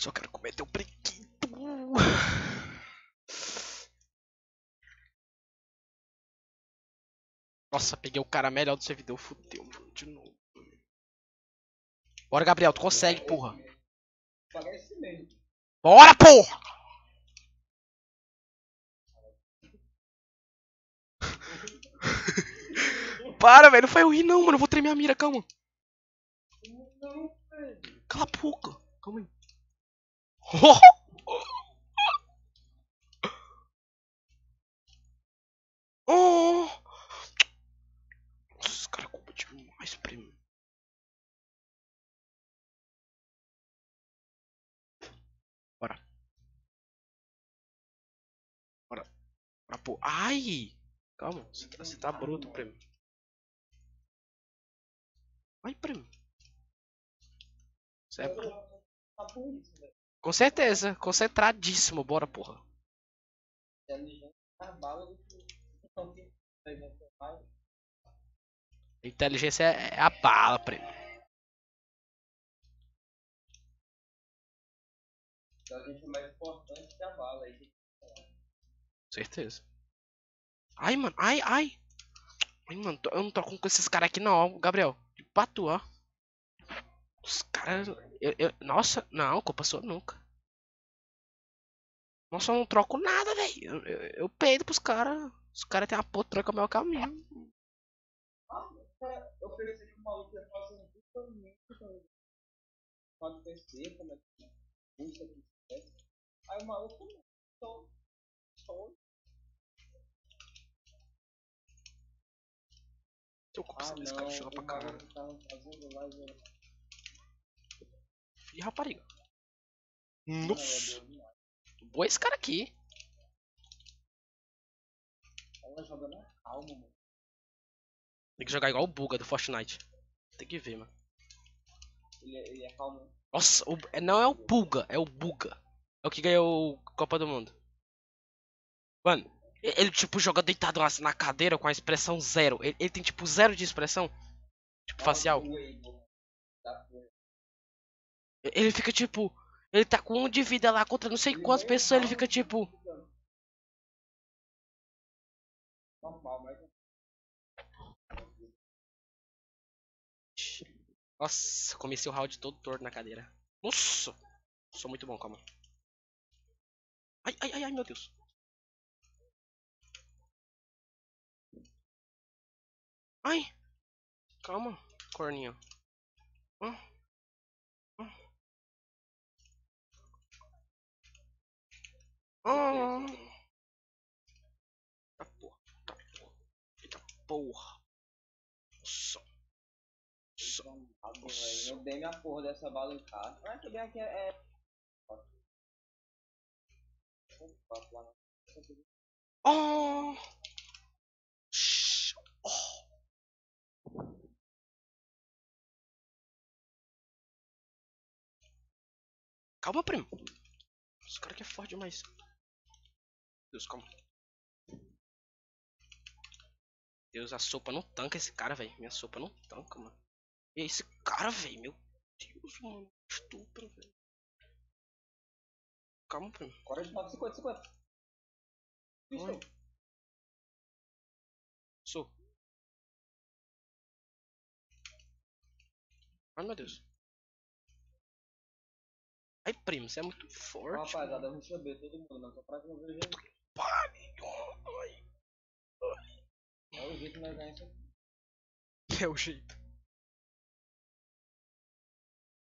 Só quero comer teu prequito. Nossa, peguei o cara melhor do servidor. Fudeu, mano. De novo. Bora, Gabriel. Tu consegue, porra. Parece mesmo. Bora, porra! Para, velho. Não foi eu rir, não, mano. Eu vou tremer a mira. Calma. Cala a boca. Calma aí. Oh! Nossa, esse cara culpa demais pra mim. Bora. Bora. Pô. Ai! Calma, você tá, você tá bruto, prêmio. Ai, prêmio. Você é... Tá isso, velho. Com certeza, concentradíssimo, bora, porra. Inteligência é, é a bala, prêmio. Inteligência é mais importante que a bala. Aí Certeza. Ai, mano, ai, ai. Ai, mano, tô- eu não troco com esses caras aqui não, Gabriel. De ó. Os caras. Eu, eu- nossa, não, culpa sua nunca. Nossa, eu não troco nada, velho. Eu, eu, eu peido pros caras. Os caras têm a porra, troca meu caminho. Cara, eu que o maluco ia fazer um puta Pode PC, como é que é? Que. Aí o maluco não. Só. Só. Teu culpa, Ah, esse não. cara chama pra caralho. Ih, rapariga. era Nossa. boa esse cara aqui. Ela joga na calma, mano. Tem que jogar igual o Buga do Fortnite. Tem que ver, mano. Ele, é- ele é calmo. Nossa, o- é- não é o Pulga, é o Buga. É o que ganhou o Copa do Mundo. Mano, ele tipo joga deitado na cadeira com a expressão zero. Ele, ele tem tipo zero de expressão. Tipo facial. Ele fica tipo. Ele tá com um de vida lá contra não sei quantas pessoas. Ele fica tipo. Nossa, comecei o round todo torto na cadeira. Nossa! Sou muito bom, calma. Ai, ai, ai, ai, meu Deus. Ai! Calma, corninha. Ah, ah. Ah. Tá porra, tá porra. Eita porra. Nossa. Nossa. Velho. Eu dei minha porra dessa bala em casa. Mas que bem aqui é. é- Opa, lá na- Oh! Oh! Calma, primo. Esse cara aqui é forte demais. Deus, calma. Deus, a sopa não tanca esse cara, velho. Minha sopa não tanca, mano. E esse cara, velho. Meu Deus, mano. Estupro, velho. Calma, primo. 49, 50, 50. Isso. Oi. Sou. Ai, meu Deus. Ai, primo, você é muito forte. Rapaziada, eu vou saber todo mundo, não. Só pra que eu veja. Pariu. Ai, É o jeito que nós isso. É o jeito.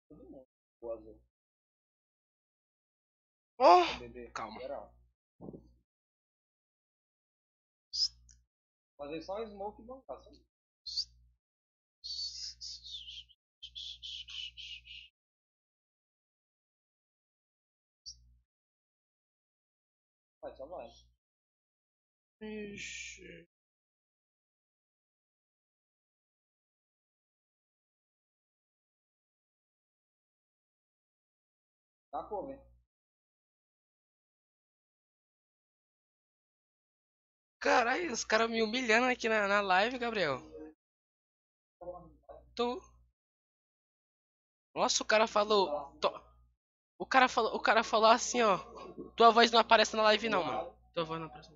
Todo mundo. O azul. Oh! Bebê. Calma. Geral. Fazer só smoke e bancar. Só vai, só vai. Ixi. Tá, pô, velho. Caralho, os caras me humilhando aqui na, na live, Gabriel. Tu. Nossa, o cara falou. to- O cara falou, o cara falou assim, ó. Tua voz não aparece na live não, mano. Tua voz não aparece.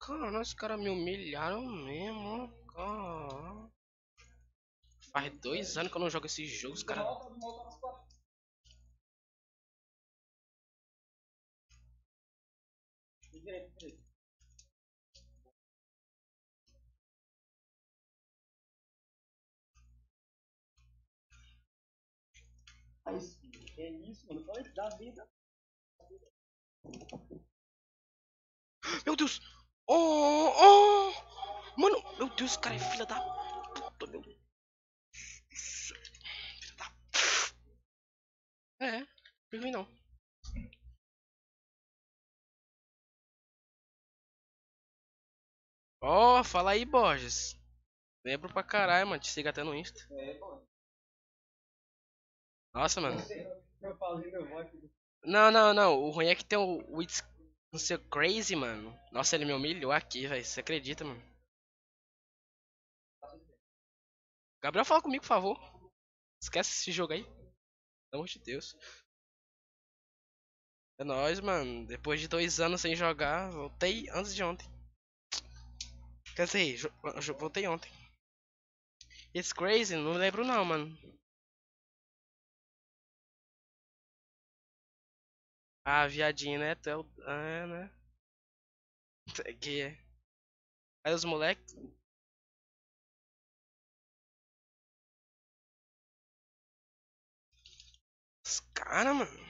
Cara, os caras me humilharam mesmo, cara. Faz dois anos que eu não jogo esse jogo, os caras. É isso, mano. Fala da vida. Meu Deus! Oh, oh! Mano, meu Deus, cara é filha da puta, meu Deus. Filha da. É, não vi não. Ó, fala aí, Borges. Lembro pra caralho, mano. Te siga até no Insta. É, mano. Nossa, mano. Não, não, não. O ruim é que tem o, o It's não sei, Crazy, mano. Nossa, ele me humilhou aqui, velho. Você acredita, mano? Gabriel, fala comigo, por favor. Esquece esse jogo aí. Pelo amor de Deus. É nóis, mano. Depois de dois anos sem jogar, voltei antes de ontem. Quer dizer, voltei ontem. It's crazy, não lembro não, mano. Ah, viadinho, né? Tu é o. Ah, né? É. Aí os moleques. Os caras, mano.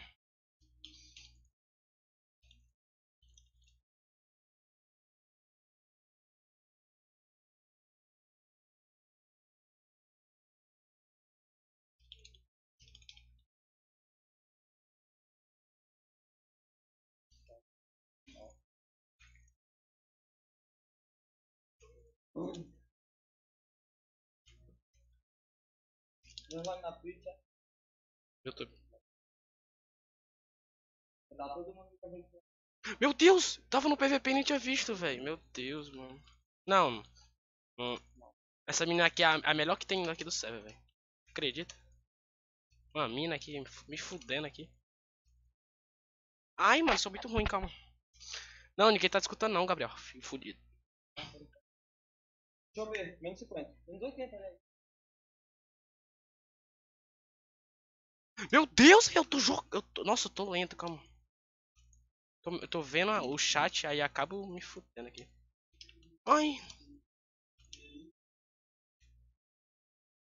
Não vai na Twitch, é? Tô... Dá todo mundo. Meu Deus! Tava no PVP e nem tinha visto, velho. Meu Deus, mano. Não. Hum. Essa mina aqui é a, melhor que tem aqui do server, velho. Acredita? Uma mina aqui me fu- me fudendo aqui. Ai, mano, sou muito ruim, calma. Não, ninguém tá escutando não, Gabriel. Fudido. Deixa eu ver, menos 50. Menos 80, né? Meu Deus, eu tô jogando. Nossa, eu tô lento, calma. Tô, eu tô vendo o chat, aí acabo me fudendo aqui. Ai.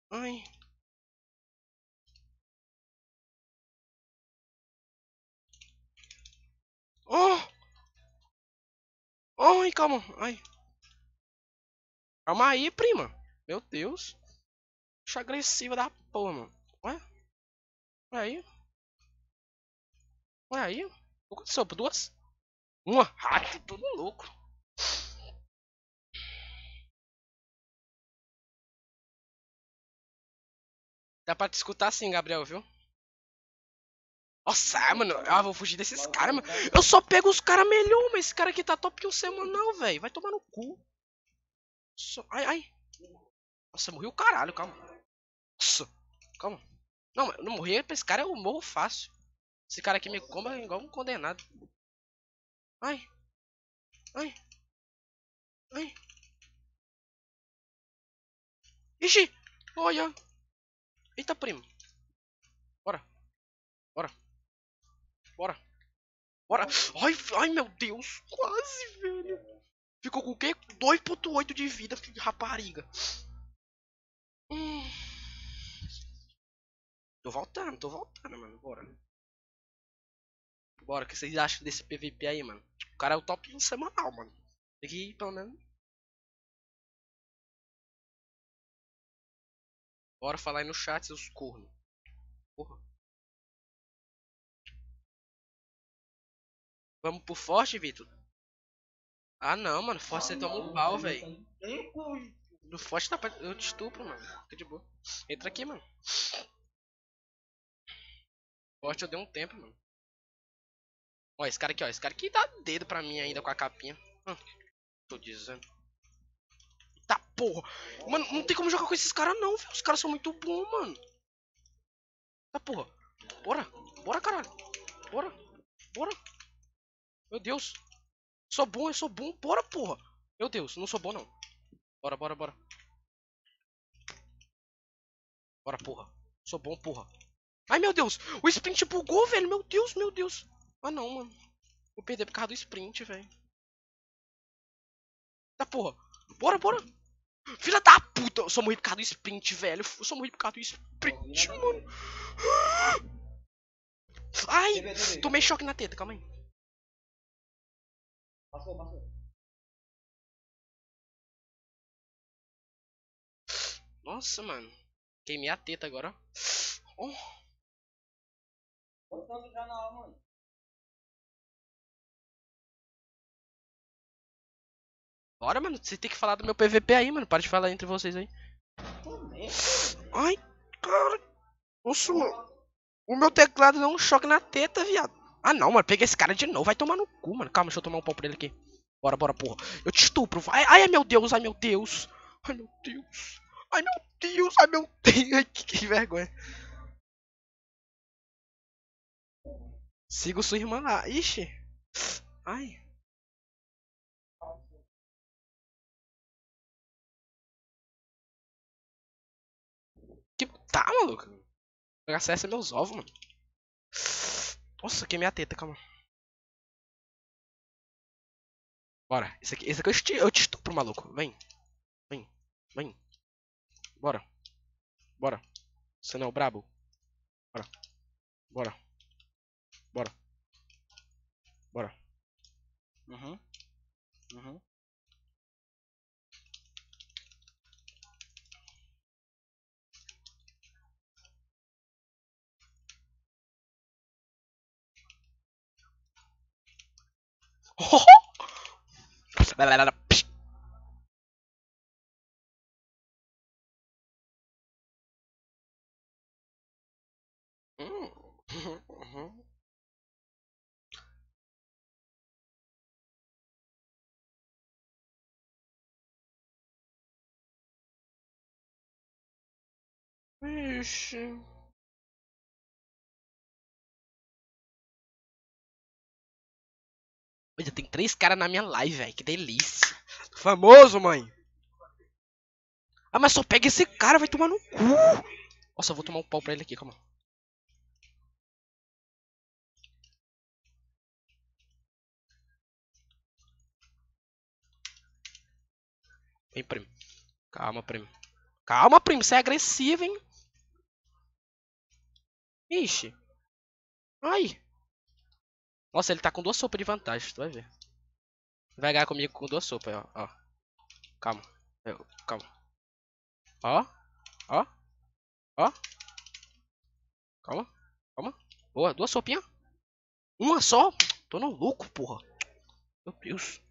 Ai. Oh! Ai, calma. Ai. Calma aí, prima. Meu Deus. Bicha agressiva da porra, mano. Olha. Olha aí. Olha aí. O que aconteceu? Duas? Uma? Rato, tudo louco. Dá pra te escutar sim, Gabriel, viu? Nossa, mano, eu vou fugir desses caras, mano. Eu só pego os caras melhor, mas esse cara aqui tá top 1 semanal, velho. Vai tomar no cu. Nossa, ai, ai. Nossa, morri o caralho, calma. Nossa, calma. Não, não morri pra esse cara, eu morro fácil. Esse cara aqui me coma igual um condenado. Ai. Ai. Ai. Ixi. Olha. Eita, primo. Bora. Bora. Bora. Bora. Ai, ai, meu Deus. Quase, velho. Ficou com o quê? 2.8 de vida, filho de rapariga. Hum. Tô voltando, tô voltando, mano. Bora. Bora, o que vocês acham desse PVP aí, mano? O cara é o top 1 semanal, mano. Tem que ir, pelo menos. Bora falar aí no chat, seus cornos. Porra. Vamos pro forte, Vitor? Ah, não, mano. Forte você toma um pau, velho. No forte dá pra... Eu te estupro, mano. Fica de boa. Entra aqui, mano. Forte eu dei um tempo, mano. Ó, esse cara aqui, ó. Esse cara aqui dá dedo pra mim ainda com a capinha. Hum, tô dizendo. Tá porra. Mano, não tem como jogar com esses caras não, velho. Os caras são muito bons, mano. Tá porra. Bora. Bora, caralho. Bora. Bora. Meu Deus. Sou bom, eu sou bom. Bora, porra. Meu Deus, não sou bom, não. Bora, bora, bora. Bora, porra. Sou bom, porra. Ai, meu Deus. O sprint bugou, velho. Meu Deus, meu Deus. Ah, não, mano. Vou perder por causa do sprint, velho. Tá, porra. Bora, bora. Filha da puta. Eu só morri por causa do sprint, velho. Eu só morri por causa do sprint, mano. Ai, TV, TV. tomei choque na teta. Calma aí. Passou, passou. Nossa, mano. Queimei a teta agora, ó. Oh. Quanto tempo já na hora, mano? Bora, mano. Você tem que falar do meu PVP aí, mano. Para de falar entre vocês aí. Também. Ai, cara. Nossa, mano. O meu teclado deu um choque na teta, viado. Ah, não, mano. Peguei esse cara de novo. Vai tomar no cu, mano. Calma, deixa eu tomar um pau pra ele aqui. Bora, bora, porra. Eu te estupro. Vai. Ai, ai, meu Deus. Ai, meu Deus. Ai, meu Deus. Ai, meu Deus. Ai, meu Deus. Ai, que, que vergonha. Sigo sua irmã lá. Ixi. Ai. Que tá, maluco? Acessa meus ovos, mano. Nossa, queimei a teta, calma. Bora. Esse aqui, esse aqui eu te, eu te estupro, maluco. Vem. Vem. Vem. Bora. Bora. Você não é o brabo? Bora. Bora. Bora. Bora. Uhum. Uhum. Oh! Olha, tem três caras na minha live, velho. Que delícia. Famoso, mãe. Ah, mas só pega esse cara, vai tomar no cu. Nossa, eu vou tomar um pau pra ele aqui, calma. Vem, primo. Calma, primo. Calma, primo. Você é agressivo, hein? Ixi. Ai. Nossa, ele tá com duas sopas de vantagem, tu vai ver. Vai ganhar comigo com duas sopas, ó. ó. Calma. Eu, calma. Ó. Ó. Ó. Calma. Calma. Boa, duas sopinhas. Uma só? Tô no louco, porra. Meu Deus.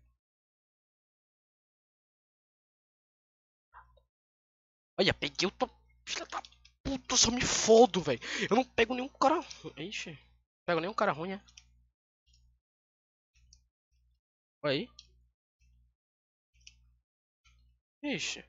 Olha, peguei o to... Filha da puta, só me fodo, velho. Eu não pego nenhum cara... Ixi. Pego nenhum cara ruim, né? Aí. Ixi.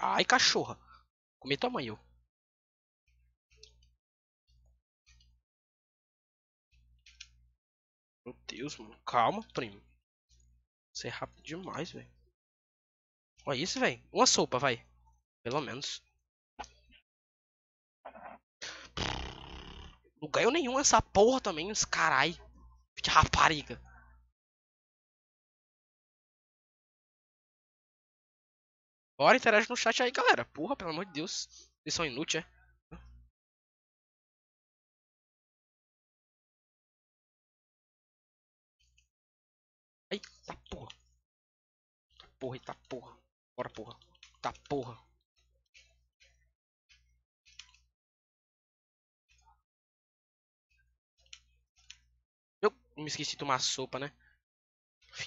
Ai, cachorra. Comi eu. Meu Deus, mano. Calma, primo. Você é rápido demais, velho. Olha isso, velho. Uma sopa, vai. Pelo menos. Não ganhou nenhum essa porra também, os carai. De rapariga. Bora, interage no chat aí, galera. Porra, pelo amor de Deus. Vocês são inúteis, é? Tá porra. Tá porra, eita porra. Bora, porra. Tá porra. Eu me esqueci de tomar sopa, né?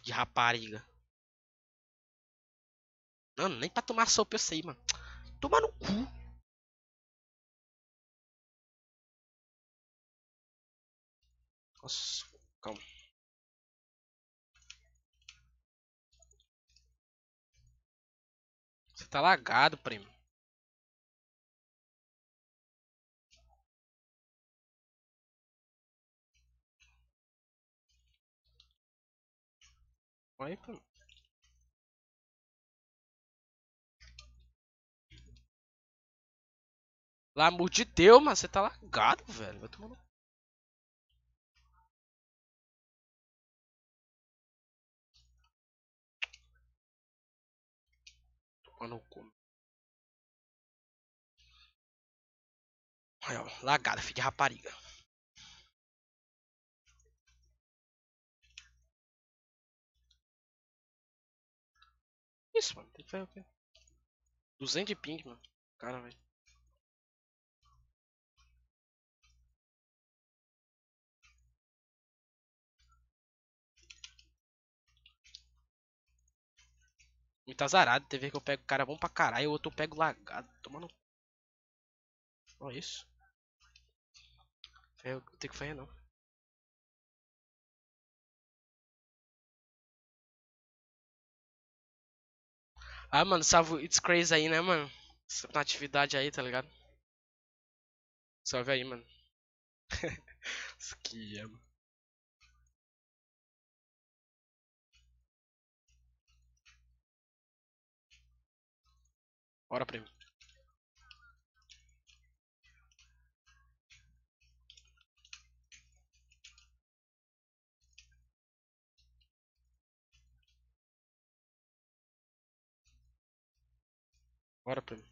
De rapariga. Não, nem pra tomar sopa eu sei, mano. Toma no cu. Nossa, calma. Você tá lagado, primo. Aí, primo. Pelo amor de Deus, mano, você tá lagado, velho. Vai tomar Tomar no cu. Aí, ó, lagada, filho de rapariga. Isso, mano, tem que fazer o quê? 200 de ping, mano. Cara, velho. Muito azarado, teve que eu pego cara bom pra caralho o outro eu pego lagado. Tomando. Olha isso. Eu tenho que fazer não. Ah, mano, salve It's Crazy aí, né, mano? Essa atividade aí, tá ligado? Salve aí, mano. Isso aqui mano. Bora, primo. Bora, primo.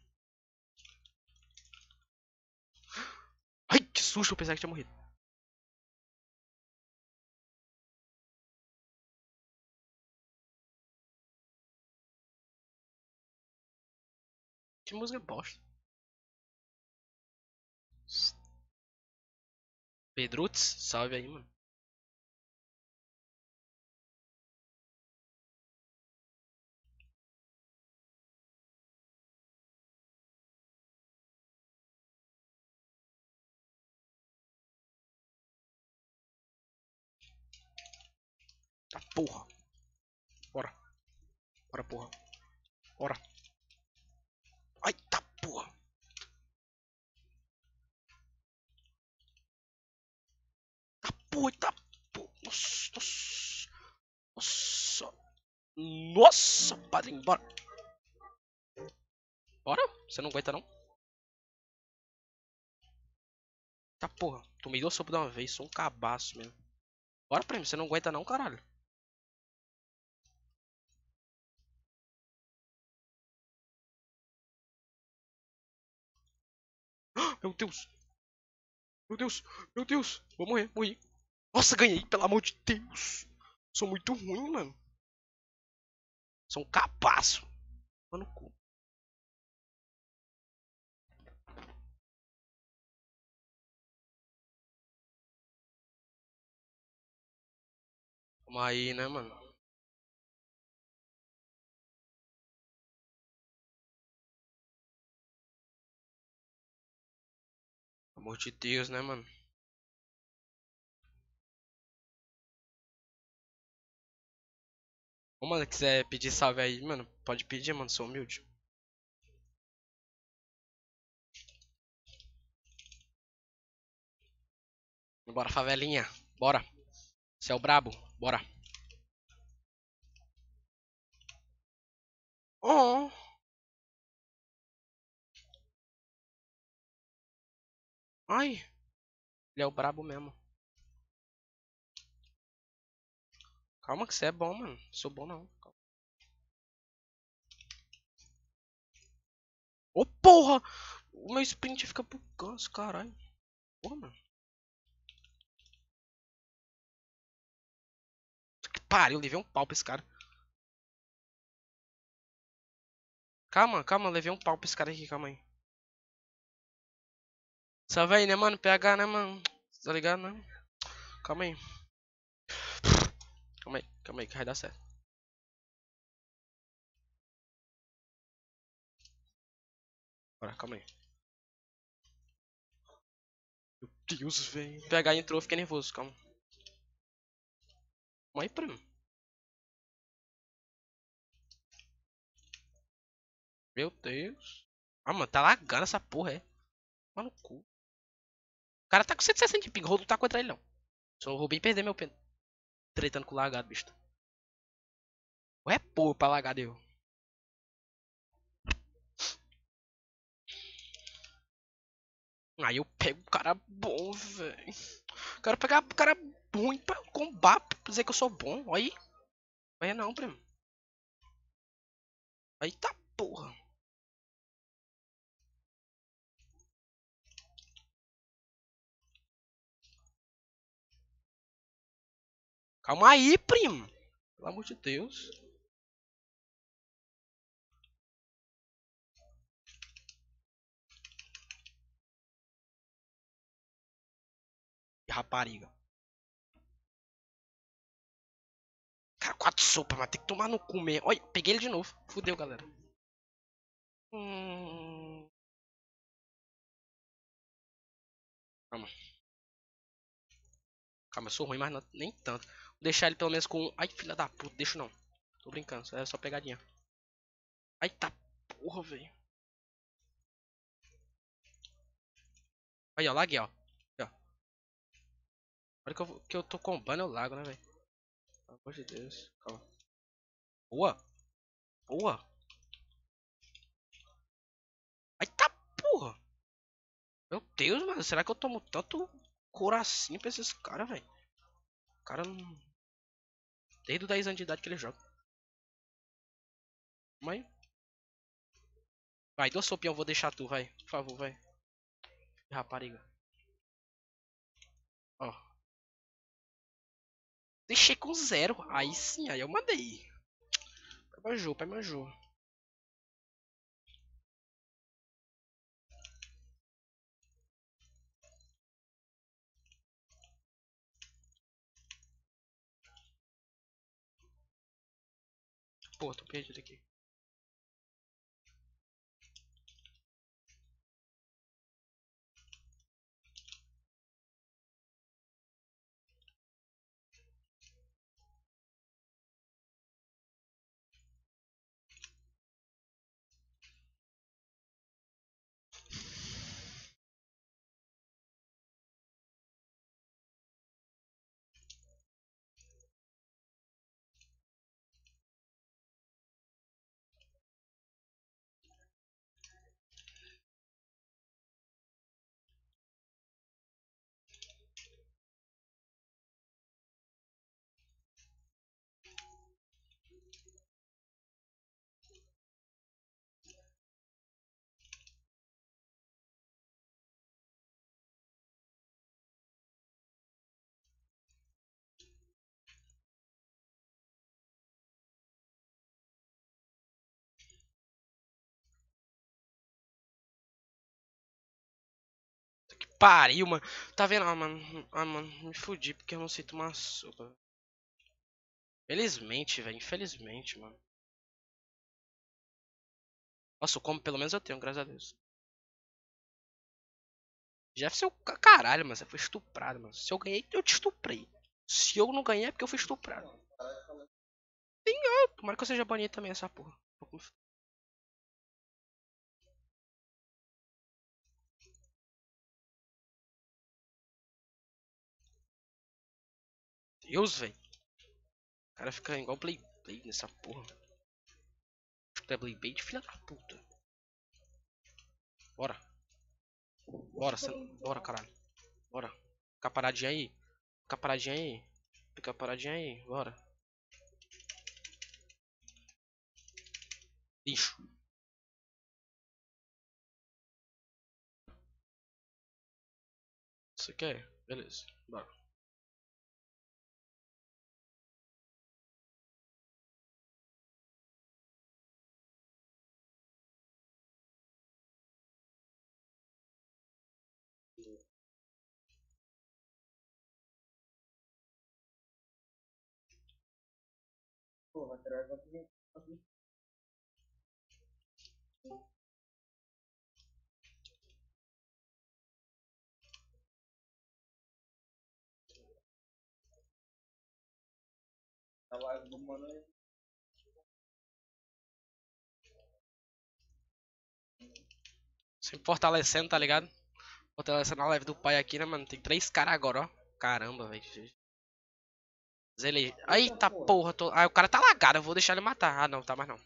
Ai, que susto, eu pensei que tinha morrido. Que música bosta. Pedrutz, salve aí, mano. Tá porra. Bora. Bora, porra. Bora. Ai, tá porra. Tá porra, tá porra. Nossa, nossa. Nossa. Nossa, padrinho, bora. Bora? Você não aguenta não? Tá porra. Tomei duas sopas de uma vez, sou um cabaço mesmo. Bora, prêmio, você não aguenta não, caralho. Meu Deus. Meu Deus. Meu Deus. Vou morrer. Morri. Nossa, ganhei. Pelo amor de Deus. Sou muito ruim, mano. Sou um capaço. Mano, cu. Vamos aí, né, mano? Amor de Deus, né, mano? Ô, mano, quiser pedir salve aí, mano, pode pedir, mano, sou humilde. Bora, favelinha. Bora. O brabo. Bora. Oh. Ai. Ele é o brabo mesmo. Calma que você é bom, mano. Sou bom não. Ô, oh, porra! O meu sprint fica pro canso, caralho. Porra, mano. Que pariu, levei um pau pra esse cara. Calma, calma, levei um pau pra esse cara aqui, calma aí. Salve aí, né, mano? PH, né, mano? Tá ligado, né? Calma aí. Calma aí, calma aí, que vai dar certo. Bora, calma aí. Meu Deus, velho. PH entrou, fiquei nervoso, calma. Oi, primo. Meu Deus. Ah, mano, tá lagando essa porra, é. Mano, cu. O cara tá com 160 de ping. Não tá contra ele, não. Só roubei perder meu pen. Tretando com o lagado, bicho. Ou é porra pra lagado eu. Aí eu pego o cara bom, velho. Quero pegar o cara ruim pra combar, pra dizer que eu sou bom. Aí. Aí não, primo. Aí tá porra. Calma aí, primo. Pelo amor de Deus. Rapariga. Cara, quatro sopas, mas tem que tomar no cu mesmo. Olha, peguei ele de novo. Fudeu, galera. Hum... Calma. Calma, eu sou ruim, mas não, nem tanto. Deixar ele pelo menos com... Ai, filha da puta, deixa não. Tô brincando, é só pegadinha. Ai, tá porra, velho. Aí, ó, laguei, ó. Olha que eu, que eu tô combando, eu lago, né, velho? Pelo amor de Deus. Calma. Boa. Boa. Ai, tá porra. Meu Deus, mano. Será que eu tomo tanto coração pra esses caras, velho? Cara não... Desde os 10 anos de idade que ele joga. Mãe. Vai, duas sopinhas eu vou deixar tu, vai. Por favor, vai. Rapariga. Ó. Deixei com zero. Aí sim, aí eu mandei. Pai manjou, pai manjou. Pô, tô perdido aqui. Pariu, mano. Tá vendo? Ah, mano. Ah, mano. Me fudi porque eu não sei tomar sopa. Felizmente, velho. Infelizmente, mano. Nossa, como pelo menos eu tenho, graças a Deus. Jeff, seu caralho, mano. Você foi estuprado, mano. Se eu ganhei, eu te estuprei. Se eu não ganhei, é porque eu fui estuprado. Sim, eu. Tomara que eu seja banido também, essa porra. Deus, velho. O cara fica igual Play Play nessa porra. É Play Bait, filha da puta. Bora. Bora, bora, caralho. Bora. Fica paradinha aí. Fica paradinha aí. Fica paradinha aí. Bora. Lixo. Você quer? Beleza. Bora. Pô, lateral vai vir. do mano é Sempre fortalecendo, tá ligado? Fortalecendo a live do pai aqui, né, mano? Tem três caras agora, ó. Caramba, velho. Ele... Eita porra, tô... Ah, o cara tá lagado, eu vou deixar ele matar. Ah, não, tá mais não.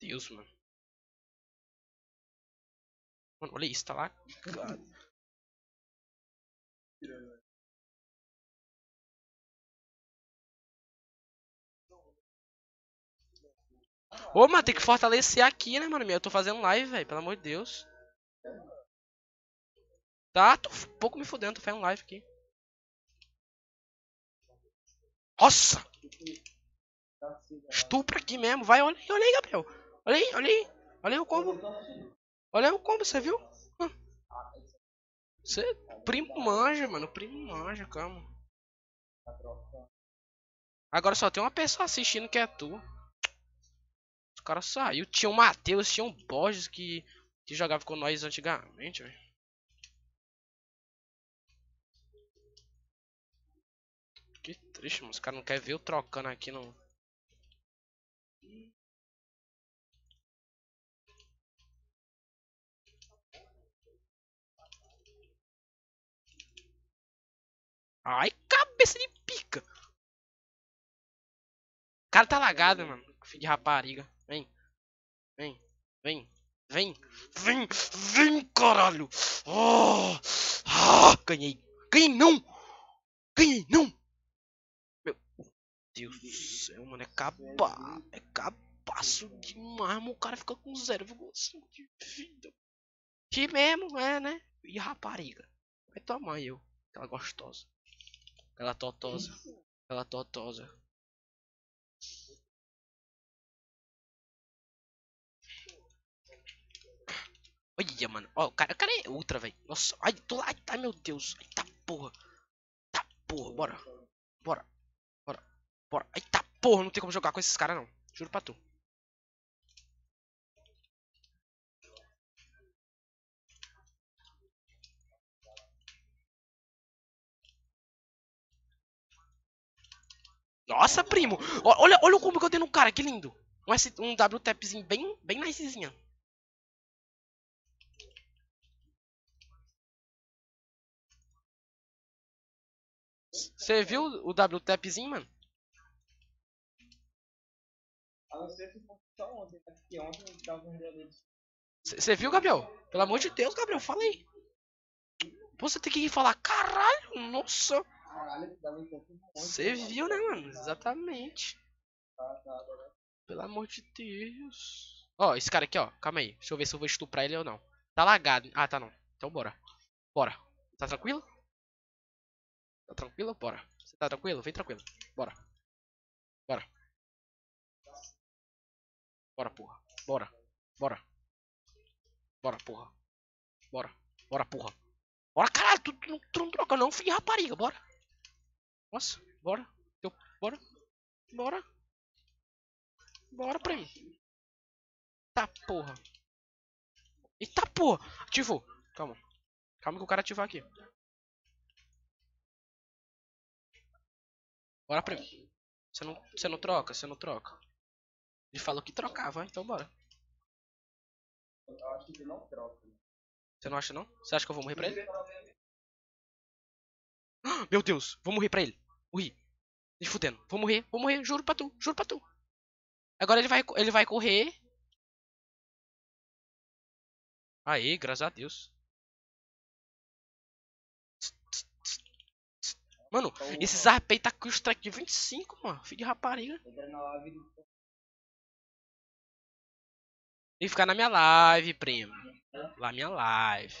Deus, mano. Mano, olha isso, tá lá. Ô, mano, tem que fortalecer aqui, né, mano? Eu tô fazendo live, velho. Pelo amor de Deus. Tá, tô um pouco me fudendo. Tô fazendo live aqui. Nossa! Estupro aqui mesmo. Vai, olha aí, olha aí, Gabriel. Olha aí, olha aí. Olha aí o combo. Olha aí o combo, você viu? Você, primo manja, mano. Primo manja, calma. Agora só tem uma pessoa assistindo que é tu. Os caras saiu. Tinha o Matheus, tinha o Borges que, que jogava com nós antigamente, velho. Que triste, mano. Os caras não querem ver eu trocando aqui no. Ai, cabeça de pica. O cara tá lagado, mano. Filho de rapariga. Vem. Vem. Vem. Vem. Vem. Vem, caralho. Oh. Ah, ganhei. Ganhei não. Ganhei não. Meu Deus do céu, mano. É caba. É cabaço demais, mano. O cara fica com 0,5 de vida. Que mesmo, é, né? E rapariga. Vai tomar eu. Aquela gostosa. Aquela totosa. Aquela totosa. Olha, mano. Ó, o cara, o cara é ultra, velho. Nossa, ai, tô lá. Ai, meu Deus. Ai, tá porra. Tá porra, bora. Bora. Bora. Bora. Ai, tá porra. Não tem como jogar com esses caras, não. Juro pra tu. Nossa, primo. Olha, olha o combo que eu dei no cara. Que lindo. Um, S, um W-tapzinho bem, bem nicezinha. Você viu o W-tapzinho, mano? A não ser se só ontem, né? Porque ontem tava. Você viu, Gabriel? Pelo amor de Deus, Gabriel, fala aí. Você tem que ir falar, caralho, nossa. Caralho. Você viu, né, mano? Exatamente. Tá, tá, agora. Pelo amor de Deus. Ó, esse cara aqui, ó. Calma aí. Deixa eu ver se eu vou estuprar ele ou não. Tá lagado. Ah, tá não. Então bora. Bora. Tá tranquilo? Tá tranquilo? Bora. Você tá tranquilo? Vem tranquilo. Bora. Bora. Bora, porra. Bora. Bora. Bora, porra. Bora. Bora, porra. Bora, caralho. Tu, tu, tu não troca não, filho de rapariga. Bora. Nossa. Bora. Eu, bora. Bora. Bora pra mim. Tá, porra. Eita, porra. Ativou. Calma. Calma que o cara ativou aqui. Bora pra mim. Você não, você não troca? Você não troca? Ele falou que trocava, então bora. Eu acho que não troca. Você não acha não? Você acha que eu vou morrer pra ele? Ah, Meu Deus, vou morrer pra ele. Morri. Me fudendo. Vou morrer, vou morrer, juro pra tu, juro pra tu. Agora ele vai, ele vai correr. Aí, graças a Deus. Mano, esse Zarpei tá com o strike de 25, mano. Filho de rapariga. Tem que ficar na minha live, primo. Lá minha live.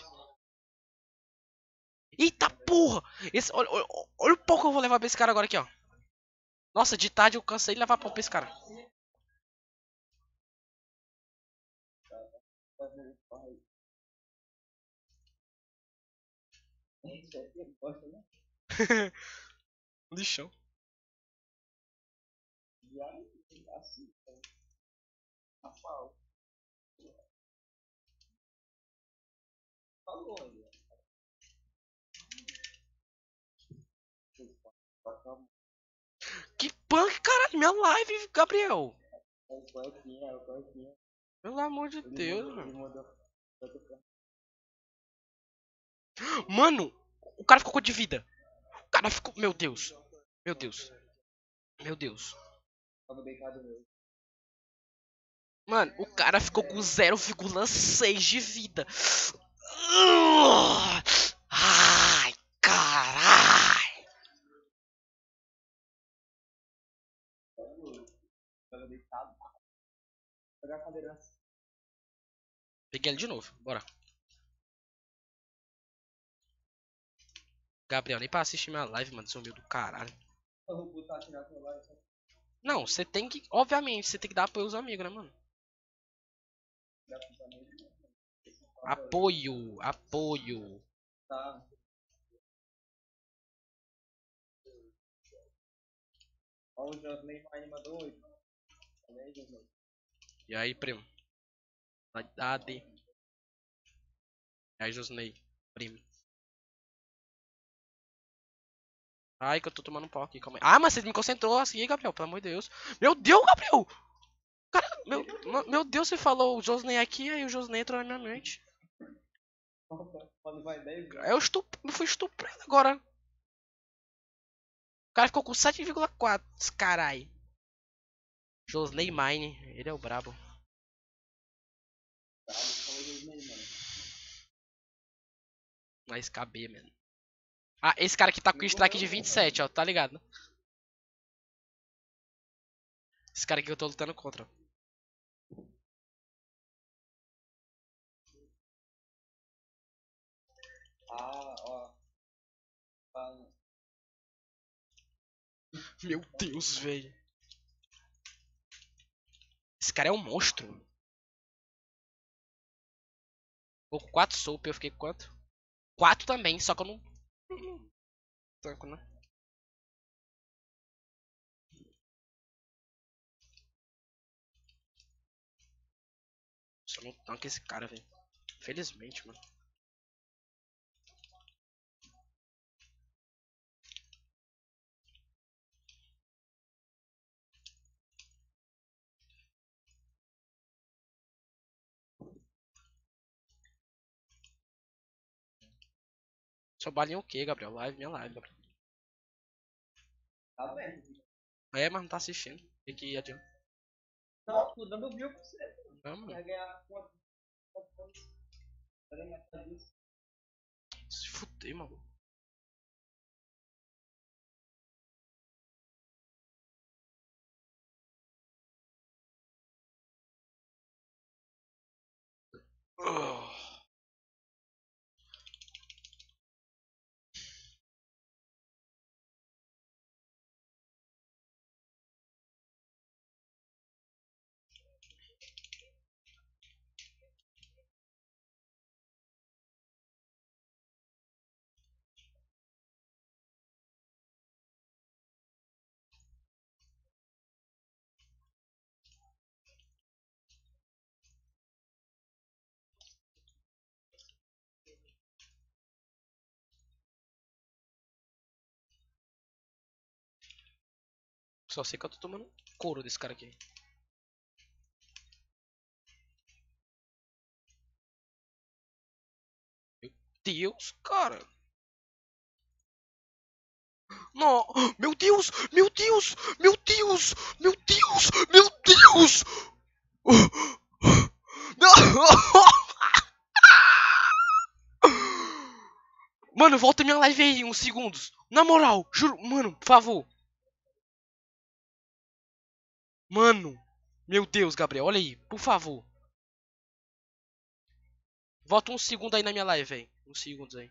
Eita porra! Esse, olha, olha, olha o pouco que eu vou levar pra esse cara agora aqui, ó. Nossa, de tarde eu cansei de levar pau pra esse cara. Né? Lixão. E assim, então. A pau. Falou aí. Que punk, caralho, minha live, Gabriel. Pelo amor de Deus, mano. Mano, o cara ficou de vida. Cara ficou. Meu Deus. Meu Deus. Meu Deus. Mano, o cara ficou com 0,6 de vida. Ai, assim. Peguei ele de novo. Bora. Gabriel, nem pra assistir minha live, mano. Sumiu do caralho. Eu vou botar tirar teu celular. só- Não, você tem que. Obviamente, você tem que dar apoio aos amigos, né, mano? amigos. Apoio, apoio. Tá. Ó, o Josley mandou Josley. E aí, primo? Saudade. E aí, Josney, primo. Ai, que eu tô tomando um pau aqui, calma aí. Ah, mas você me concentrou assim, Gabriel, pelo amor de Deus. Meu Deus, Gabriel! Cara, meu, meu- Deus, você falou o Josney aqui, aí o Josney entrou na minha mente. 10 Eu, estup... eu fui estuprado agora. O cara ficou com 7,4, carai. Josney Mine, ele é o brabo. Mas KB, mano. Ah, esse cara aqui tá com strike de 27, ó, tá ligado? Esse cara aqui que eu tô lutando contra. Ah, ó. Tá. Meu Deus, velho. Esse cara é um monstro. Com 4 soap, eu fiquei com quanto? 4 também, só que eu não. Tanco, né? Só não tanco esse cara, velho. Felizmente, mano. Seu balinha é o quê, Gabriel? Live, minha live, Gabriel. Tá vendo? É, mas não tá assistindo. O que que adianta? Não, tô dando view pra você. Mano. Vai ganhar disso. Se fuder, mano. Ugh. Só sei que eu tô tomando couro desse cara aqui. Meu Deus, cara. Não, meu Deus, meu Deus, meu Deus, meu Deus, meu Deus. Mano, volta minha live aí, uns segundos. Na moral, juro, mano, por favor. Mano, meu Deus, Gabriel, olha aí, por favor. Volta um segundo aí na minha live, velho. Uns segundos aí.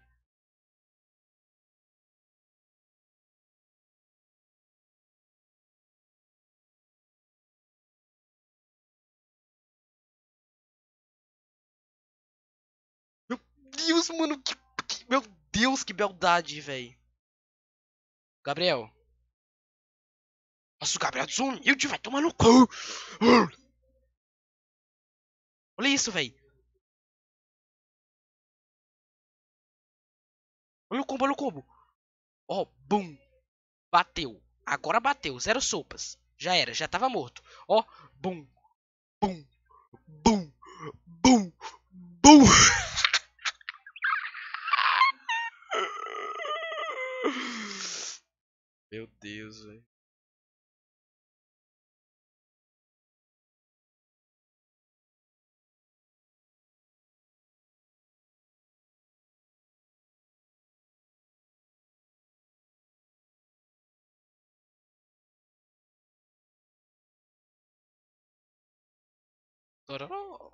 Meu Deus, mano, que, que- meu Deus, que beldade, velho. Gabriel. Nossa, o Gabriel desumilde, vai tomar no cu. Olha isso, velho. Olha o combo, olha o combo. Ó, oh, bum. Bateu. Agora bateu. Zero sopas. Já era, já tava morto. Ó, oh, bum. Bum. Bum. Bum. Bum. Meu Deus, velho. Tororó.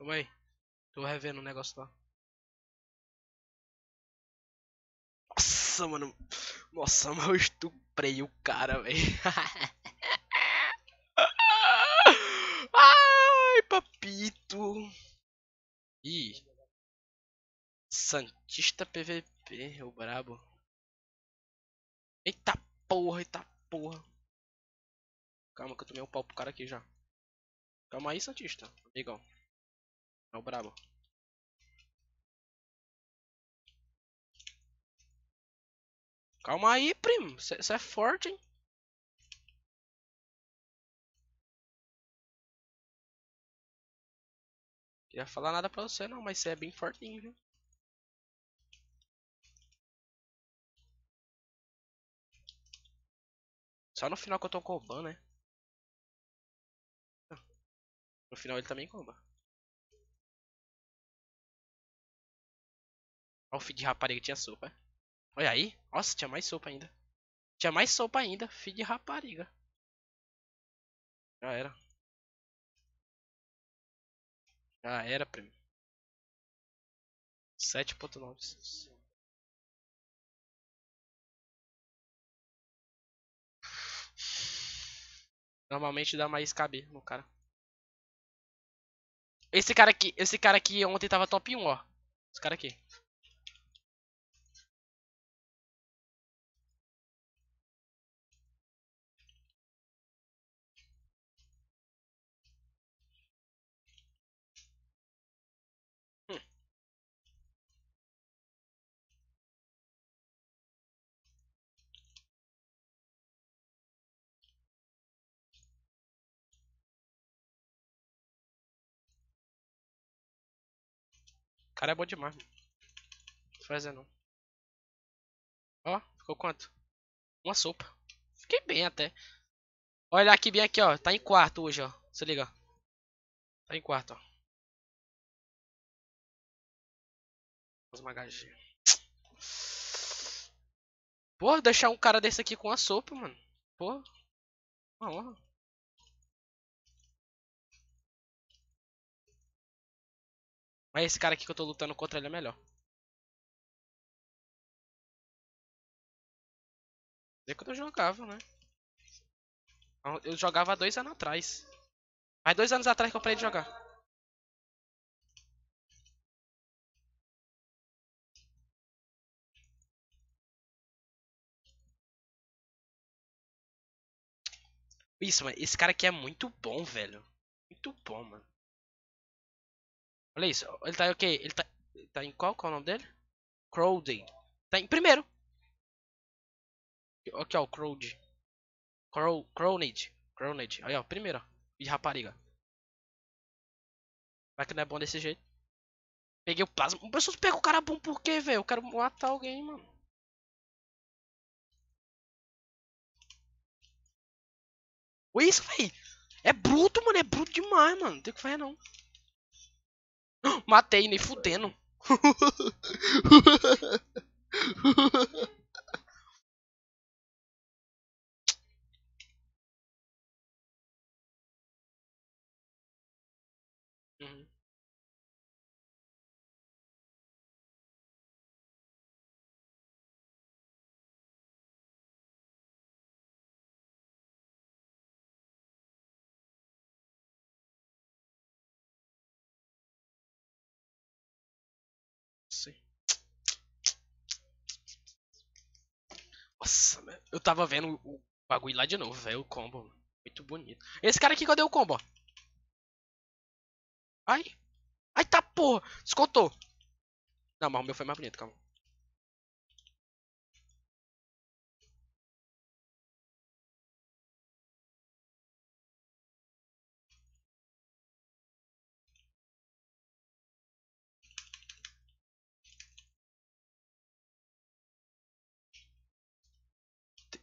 Calma aí. Tô revendo o negócio lá. Nossa, mano. Nossa, mas eu estuprei o cara, velho. Ai, papito. Ih. Santista PVP, o brabo. Eita porra, eita porra. Calma que eu tomei um pau pro cara aqui já. Calma aí, Santista. Amigão. É o brabo. Calma aí, primo. Você é forte, hein? Queria falar nada pra você não, mas você é bem fortinho, viu? Só no final que eu tô combando, né? No final ele também comba. Olha o feed de rapariga tinha sopa. Olha aí. Nossa, tinha mais sopa ainda. Tinha mais sopa ainda. Feed de rapariga. Já era. Já era, primo. 7.9. Normalmente dá mais KB no cara. Esse cara aqui, esse cara aqui ontem tava top 1, ó. Esse cara aqui. Cara é bom demais, mano. Fazer não. Ó, ficou quanto? Uma sopa. Fiquei bem até. Olha aqui bem aqui, ó. Tá em quarto hoje, ó. Se liga. Tá em quarto, ó. Os Porra, deixar um cara desse aqui com a sopa, mano. Porra. Uma honra. Mas esse cara aqui que eu tô lutando contra ele é melhor. Desde quando eu jogava, né? Eu jogava dois anos atrás. Faz dois anos atrás que eu parei de jogar. Isso, mano. Esse cara aqui é muito bom, velho. Muito bom, mano. Olha isso. Ele tá o? Ele tá, ele tá em qual? Qual é o nome dele? Crowdy. Tá em primeiro. Aqui, ó. Crowdy. Crow, Crownage. Crownage. Aí, ó. Primeiro, ó. Rapariga. Vai que não é bom desse jeito. Peguei o plasma. O pessoal pega o cara bom por quê, velho? Eu quero matar alguém, mano. Olha isso, velho. É bruto, mano. É bruto demais, mano. Não tem o que fazer, não. Matei, nem fudendo. Eu tava vendo o bagulho lá de novo, velho. O combo. Muito bonito. Esse cara aqui, cadê o combo? Ai. Ai, tá porra. Descontou. Não, mas o meu foi mais bonito, calma.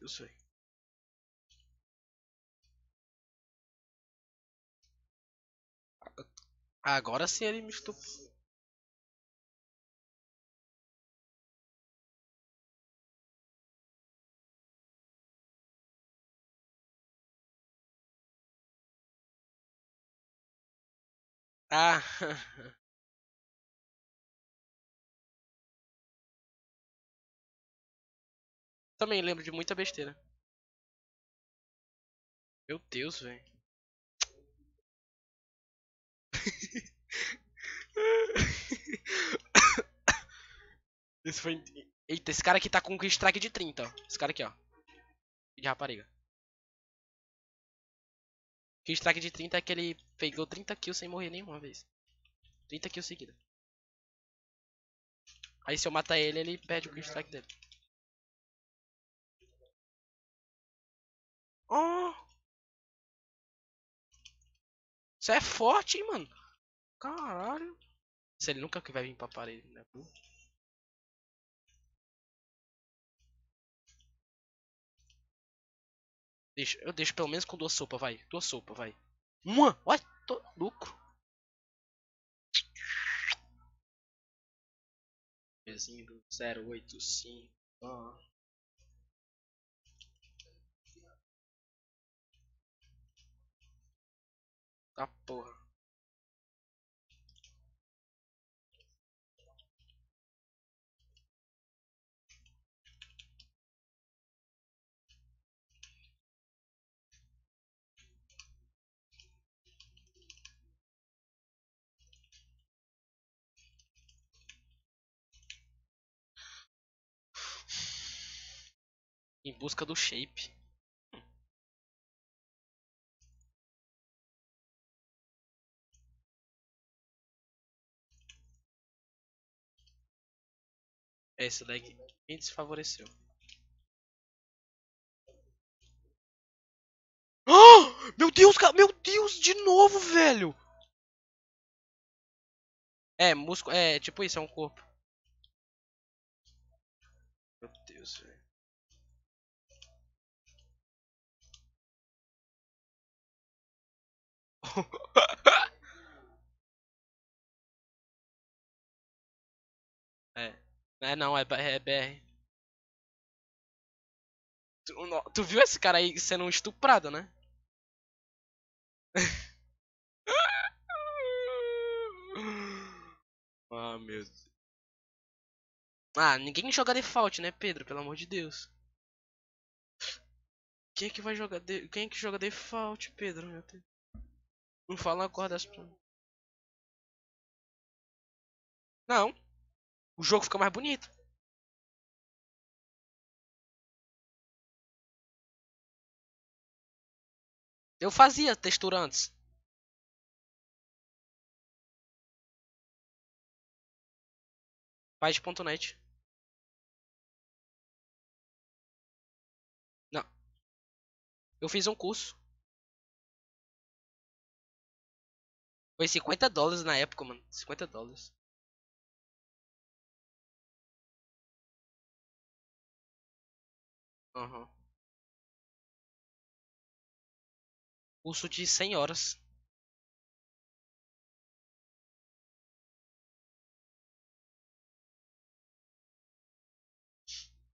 Deus, velho. Agora sim ele me estupou. Ah. Também lembro de muita besteira. Meu Deus, velho. Esse foi. Eita, esse cara aqui tá com um strike de 30, ó. Esse cara aqui, ó. De rapariga. Que strike de 30 é que ele pegou 30 kills sem morrer nenhuma vez. 30 kills seguida. Aí se eu matar ele, ele perde o strike dele. Oh! Você é forte, hein, mano? Caralho. Se ele nunca que vai vir pra parede, né? Deixa, eu deixo pelo menos com duas sopas, vai. Duas sopas, vai. Uma! Uai, tô lucro. Pezinho do 085. Ah. Tá porra. Em busca do shape. Esse daqui me desfavoreceu. Oh! Meu Deus, cara! Meu Deus, de novo, velho! É, músculo. É, tipo isso, é um corpo. Meu Deus, velho. é. Não, é, é BR. Tu, tu, viu esse cara aí sendo estuprado, né? ah, meu Deus. Ah, ninguém joga default, né, Pedro? Pelo amor de Deus. Quem é que vai jogar de... Quem é que joga default, Pedro? Meu Deus. Não fala agora das Não. O jogo fica mais bonito. Eu fazia textura antes. Paz.net. Não. Eu fiz um curso. Foi 50 dólares na época, mano. 50 dólares. Aham. Curso de 100 horas.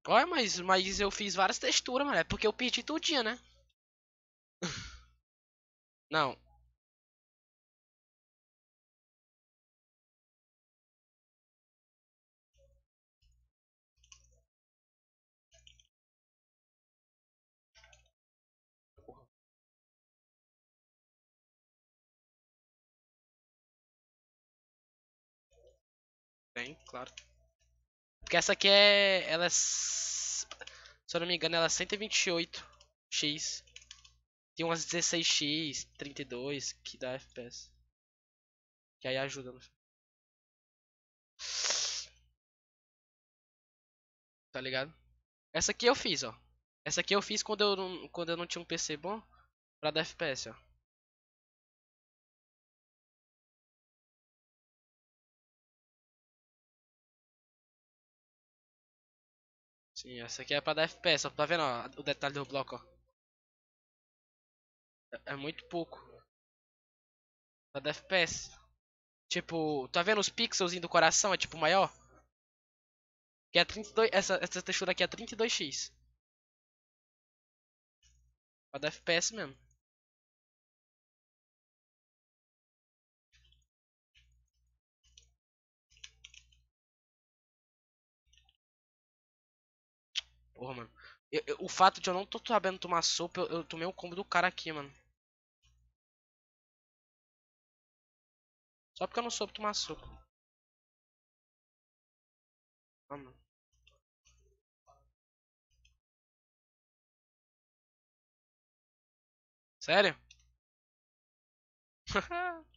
Olha, mas, mas eu fiz várias texturas, mano. É porque eu perdi tudinho, né? Não, Tem, claro. Porque essa aqui é. Ela é. Se eu não me engano, ela é 128x. Tem umas 16x, 32 que dá FPS. Que aí ajuda no Tá ligado? Essa aqui eu fiz, ó. Essa aqui eu fiz quando eu não, quando eu não tinha um PC bom pra dar FPS, ó. Sim, essa aqui é pra dar FPS, ó. Tá vendo, ó, o detalhe do bloco, ó. É, é muito pouco. Pra dar FPS. Tipo, tá vendo os pixels do coração? É tipo maior? Que é 32, essa, essa textura aqui é 32x. Pra dar FPS mesmo. Porra, mano. Eu, eu, o fato de eu não tô sabendo tomar sopa, eu, eu tomei um combo do cara aqui, mano. Só porque eu não soube tomar sopa. Ah, mano. Sério?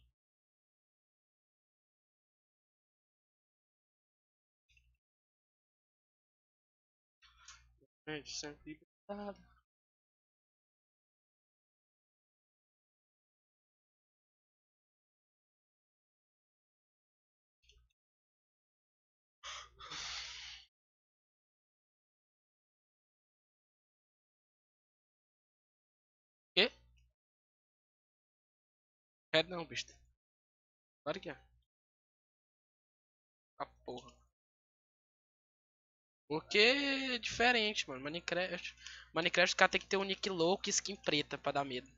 Gente, sempre libertado. Quê? É não, besta. Claro que é. A porra. Porque é diferente, mano. Minecraft. Minecraft o cara tem que ter um nick louco e skin preta pra dar medo.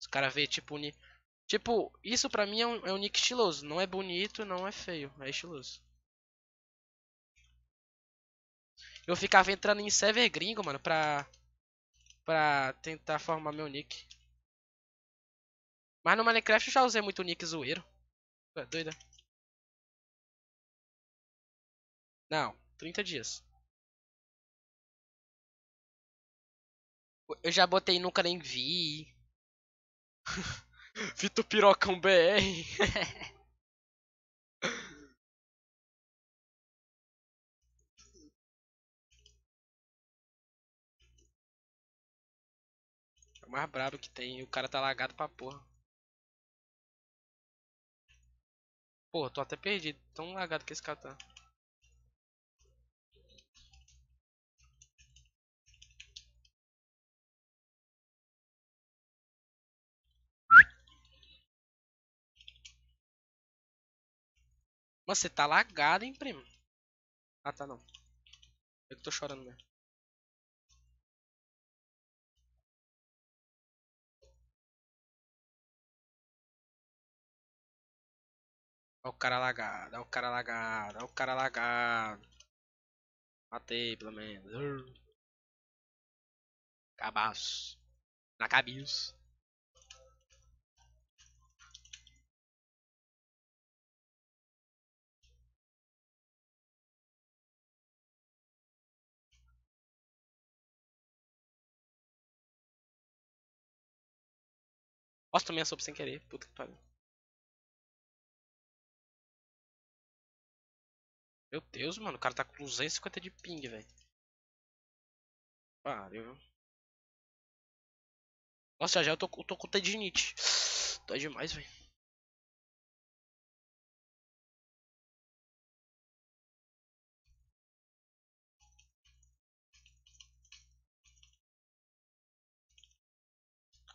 Os caras vê tipo ni... Tipo, isso pra mim é um, é um nick estiloso. Não é bonito, não é feio. É estiloso. Eu ficava entrando em server gringo, mano, pra. Pra tentar formar meu nick. Mas no Minecraft eu já usei muito nick zoeiro. É doida. Não, 30 dias. Eu já botei nunca nem vi. Vitor Pirocão BR. é o mais brabo que tem. O cara tá lagado pra porra. Pô, tô até perdido. Tão lagado que esse cara tá. Mas você tá lagado, hein, primo? Ah, tá não. Eu que tô chorando mesmo. Olha o cara lagado, olha o cara lagado, olha o cara lagado. Matei, pelo menos. Cabaço. Na cabeça. Nossa, tomei a sopa sem querer. Puta que pariu. Meu Deus, mano. O cara tá com 250 de ping, velho. Pariu. Nossa, já eu tô, eu tô com tendinite. Tá demais, velho.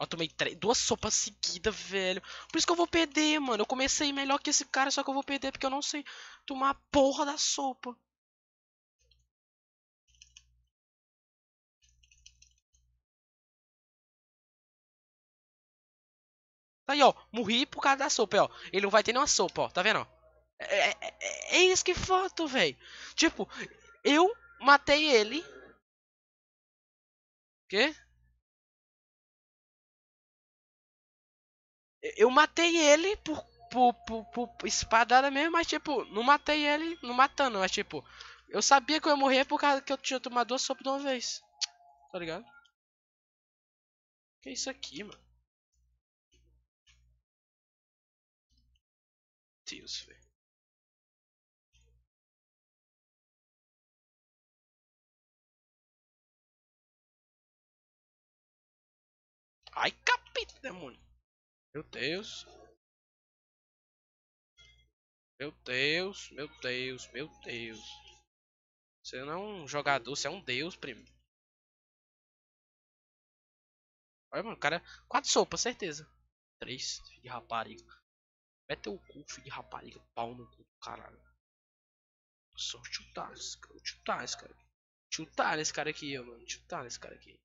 Eu tomei três, duas sopas seguidas, velho. Por isso que eu vou perder, mano. Eu comecei melhor que esse cara, só que eu vou perder porque eu não sei tomar a porra da sopa. Tá aí, ó. Morri por causa da sopa, ó. Ele não vai ter nenhuma sopa, ó. Tá vendo, ó? É, é, é, é isso que falta, velho. Tipo, eu matei ele. Quê? Eu matei ele por, por, por, por espadada mesmo, mas tipo, não matei ele não matando, mas tipo, eu sabia que eu ia morrer por causa que eu tinha tomado duas sopas de uma vez. Tá ligado? Que é isso aqui, mano? Deus, velho. Ai, capeta, demônio. Meu Deus. Meu Deus, meu Deus, meu Deus. Você não é um jogador, você é um deus, primo. Olha, mano, cara. Quatro sopas, certeza. Três, filho de rapariga. Mete o cu, filho de rapariga. Pau no cu do caralho. Só. Chutar esse cara. Chutar esse cara aqui, mano. Chutar esse cara aqui.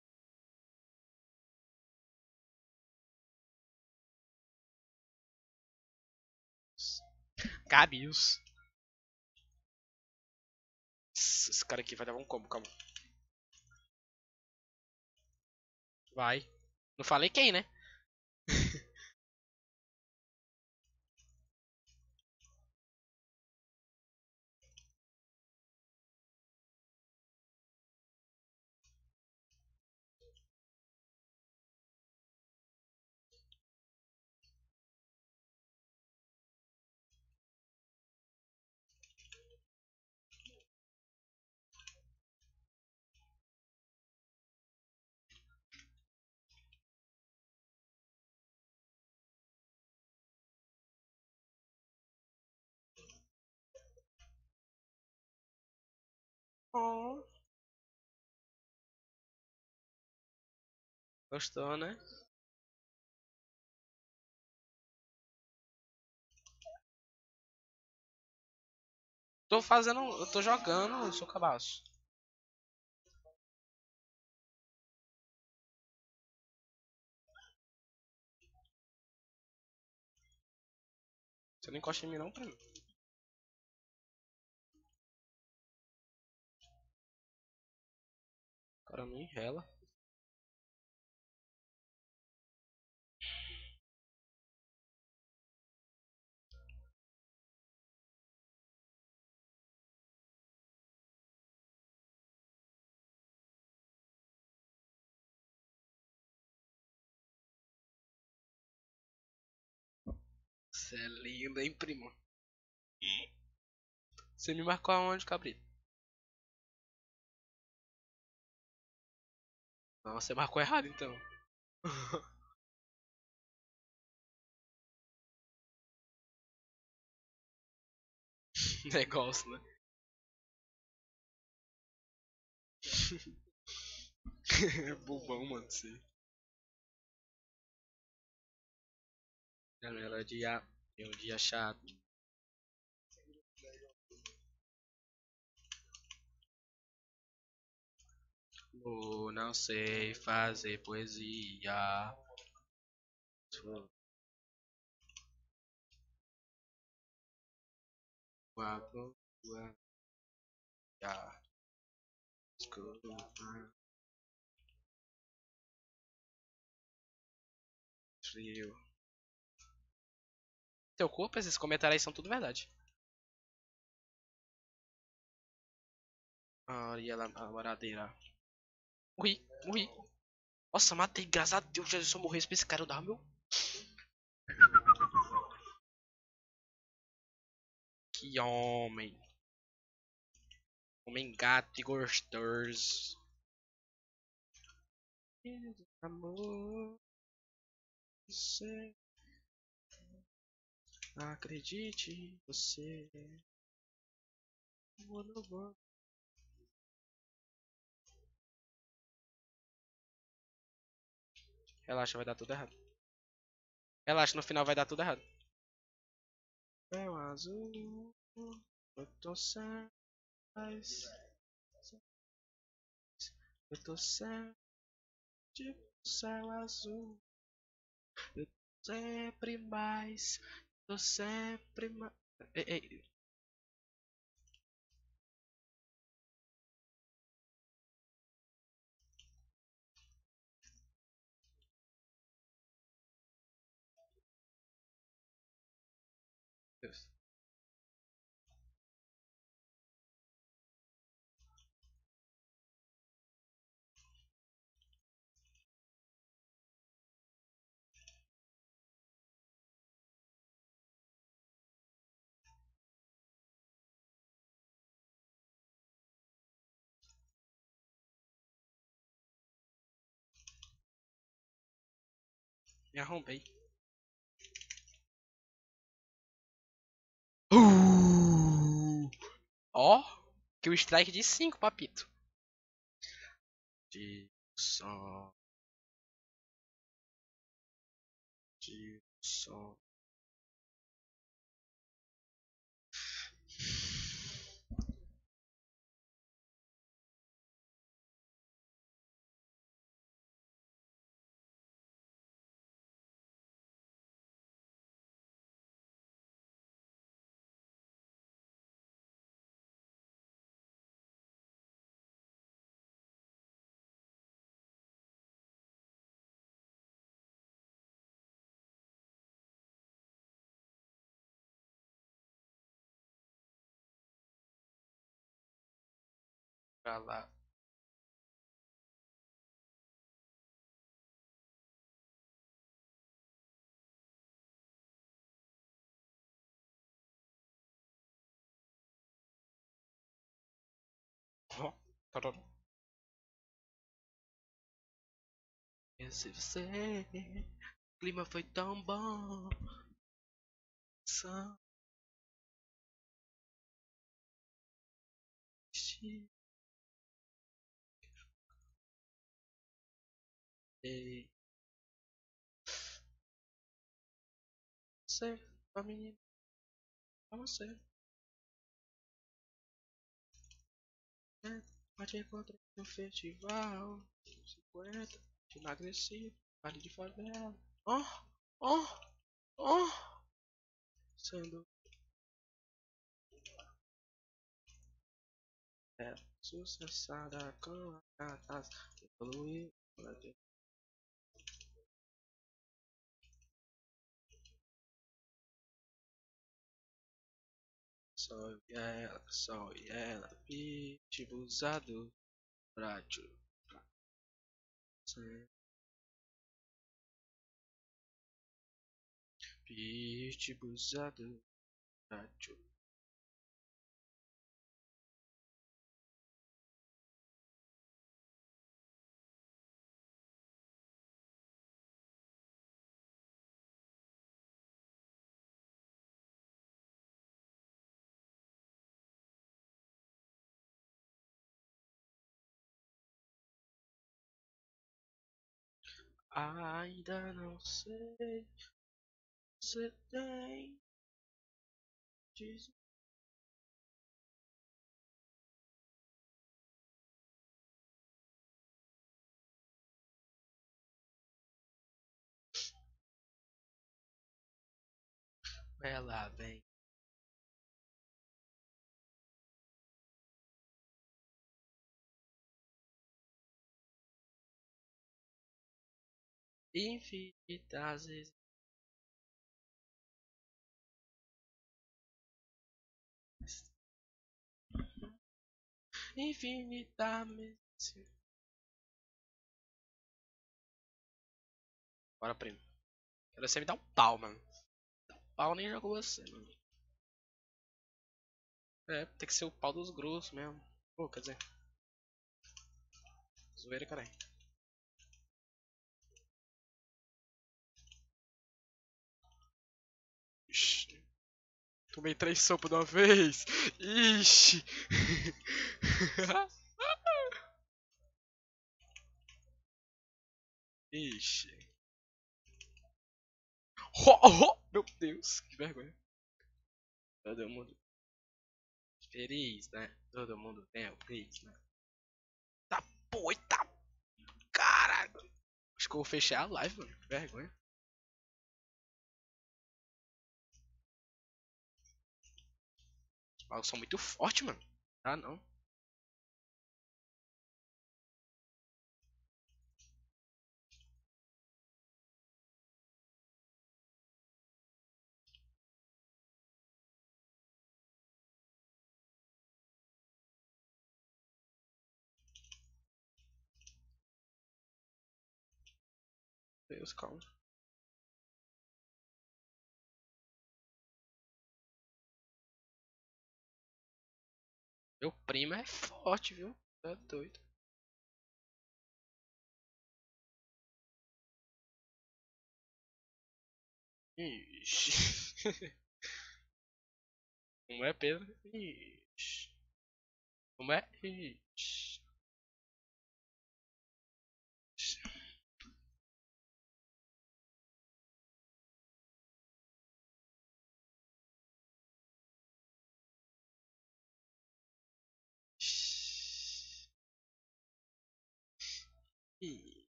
Gabius. Esse cara aqui vai dar um combo, calma. Vai. Não falei quem, né? Oh. Gostou, né? Tô fazendo. Eu tô jogando, eu sou cabaço. Você não encosta em mim não, pra mim. O cara não enrela. Você é lindo, hein, primo? Você me marcou aonde, cabrito? Não, você marcou errado, então. Negócio, né? Bobão, mano, você. Galera, dia. Tem um dia chato. Oh, não sei fazer poesia. Frio. Teu corpo, esses comentários são tudo verdade. Maria a moradeira. Morri, morri. Nossa, matei. Graças a Deus, Jesus, se eu morresse pra esse cara, eu dava meu. Que homem. Homem gato e gostoso. Amor. Você. Acredite, você. Amor, não vou. Relaxa, vai dar tudo errado. Relaxa, no final vai dar tudo errado. É o azul. Eu tô sem. Eu tô sem. Tipo céu azul. Eu tô sempre mais. Tô sempre mais. Ei, ei. Me arrombei. Uh! Ó, que o strike de 5, papito. De som. De som. Lá. Esse você, o clima foi tão bom. Só Ei. Você, a menina, pra você. É, mas te encontrei no festival 50, te emagreci, vale de favela. Ó, ó, ó. Sendo é, sucessada com a casa evoluiu. Só e ela, só e ela, pitbull usado, rádio. Pitbull usado, rádio. Ainda não sei se tem. Diz ela vem. Infinitas vezes. Infinitamente. Bora, primo. Quero você me dar um pau, mano. Dá um pau nem jogo você, mano. É, tem que ser o pau dos grossos mesmo. Pô, quer dizer. Zoeira, caralho. Ixi. Tomei três sopas de uma vez. Ixi. Ixi. Oh, oh, meu Deus, que vergonha. Todo mundo feliz, né? Todo mundo tem o feliz, né? Tá, pô, tá. Caralho. Acho que eu vou fechar a live, mano. Que vergonha. Os magos são muito fortes, mano. Ah, não. Deus, calma. Meu primo é forte, viu? Tá doido. Ixi. Como é, Pedro? Ixi. Como é? Ixi.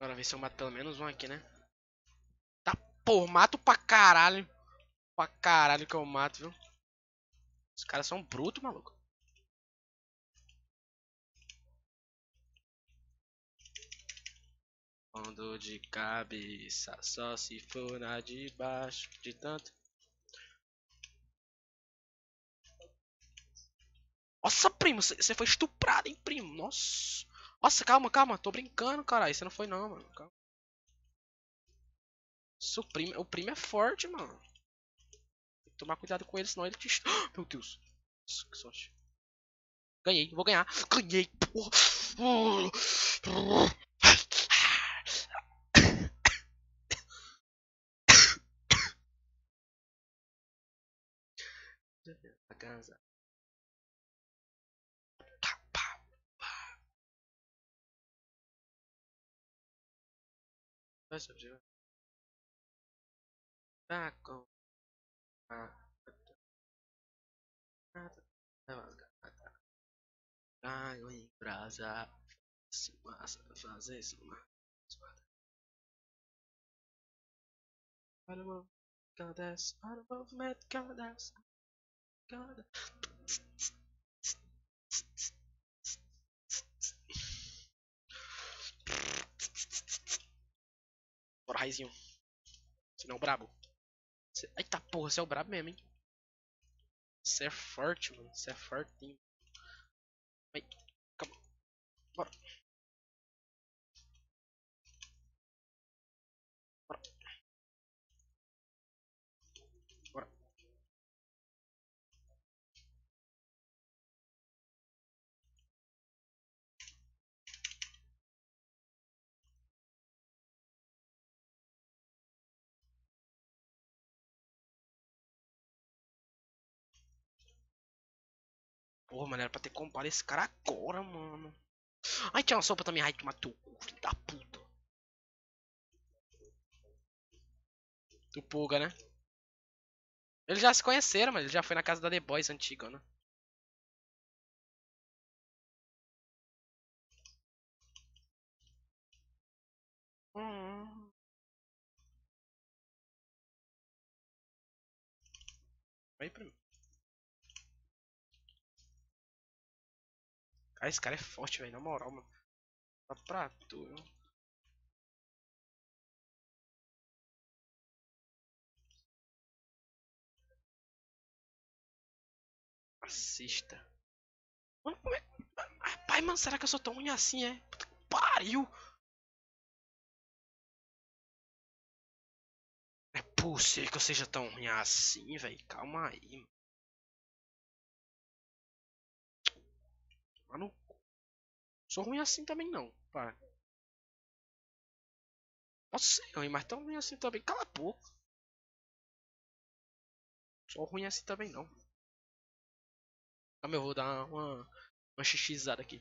Bora ver se eu mato pelo menos um aqui, né? Tá, pô, mato pra caralho. Pra caralho que eu mato, viu? Os caras são brutos, maluco. Fundo de cabeça, só se for na de baixo, de tanto. Nossa, primo, você foi estuprado, hein, primo? Nossa. Nossa, calma, calma. Tô brincando, caralho. Você não foi não, mano. Calma. O primo, é forte, mano. Tem que tomar cuidado com ele, senão ele te... Meu Deus. Nossa, que sorte. Ganhei, vou ganhar. Ganhei, porra. Casa. Pá, pá, pá. Vai, seu dia. Tá com. Ah. Caio em brasa. Se massa, fazer isso, Para o movimento que ela desce. Para o movimento ela desce. Bora, raizinho. Você não é o brabo. Cê... Eita porra, você é o brabo mesmo, hein? Você é forte, mano. Você é fortinho. Ai, calma. Bora. Porra, mano, era pra ter comprado esse cara agora, mano. Ai, tinha uma sopa também. Ai, toma teu cu, filho da puta. Do Pulga, né? Eles já se conheceram, mas ele já foi na casa da The Boys antiga, né? Hum. Vai pra mim. Cara, esse cara é forte, velho. Na moral, mano. Tá pra tu, viu? Assista. Mano, como é... Rapaz, mano, será que eu sou tão ruim assim, é? Puta que pariu! É possível que eu seja tão ruim assim, velho. Calma aí, mano. Sou ruim assim também não, para. Posso ser ruim, mas tão ruim assim também. Cala a boca. Sou ruim assim também não. Ah, meu, vou dar uma, uma xixizada aqui.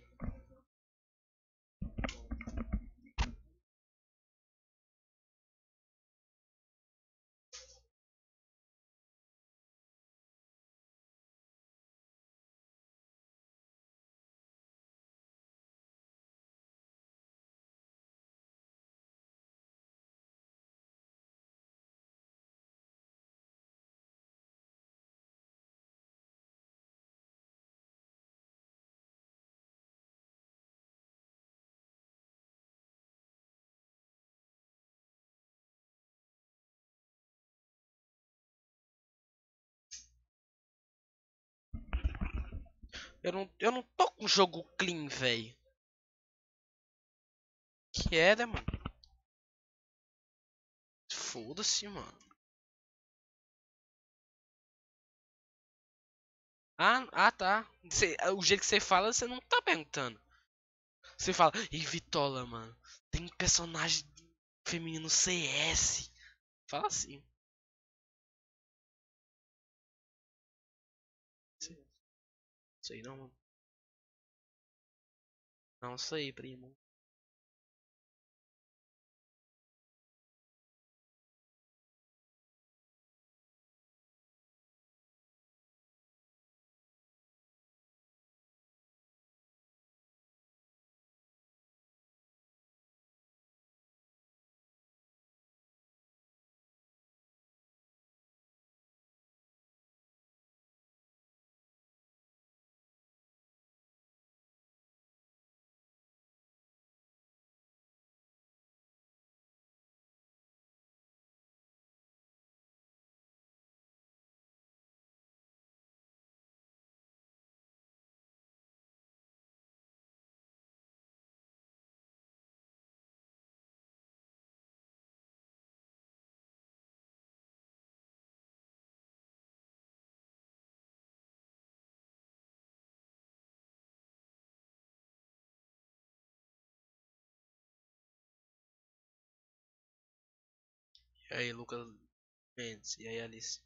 Eu não, eu não tô com jogo clean, velho. Que é, né, mano? Foda-se, mano. Ah, ah tá. Cê, o jeito que você fala, você não tá perguntando. Você fala, e Vitola, mano. Tem personagem feminino CS. Fala assim. Sei não, mano. Não sei, primo. E aí, Lucas Mendes. E aí, Alice.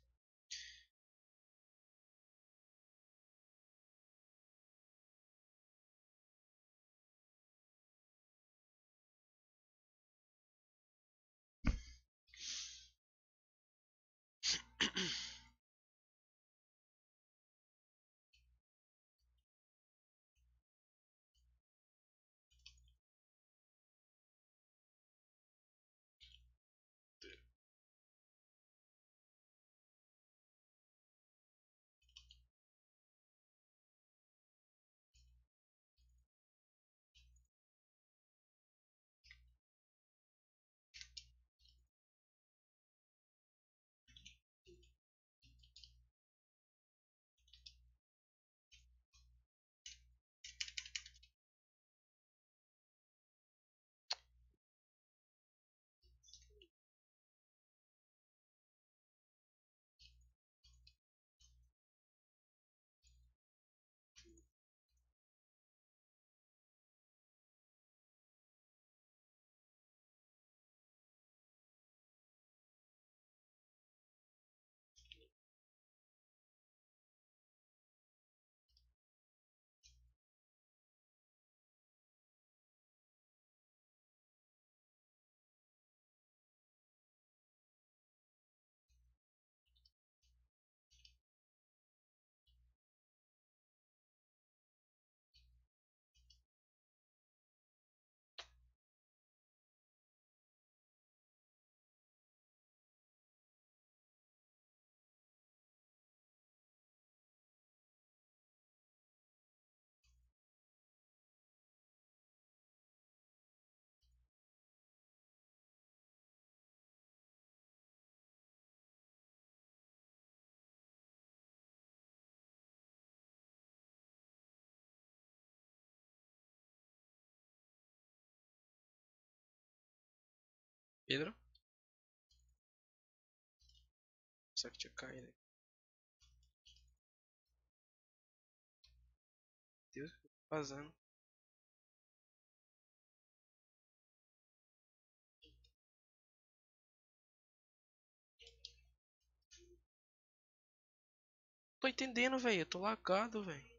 Pedro? Será que tinha caído aí? Deus, o que eu tô entendendo, velho. Tô lagado, velho.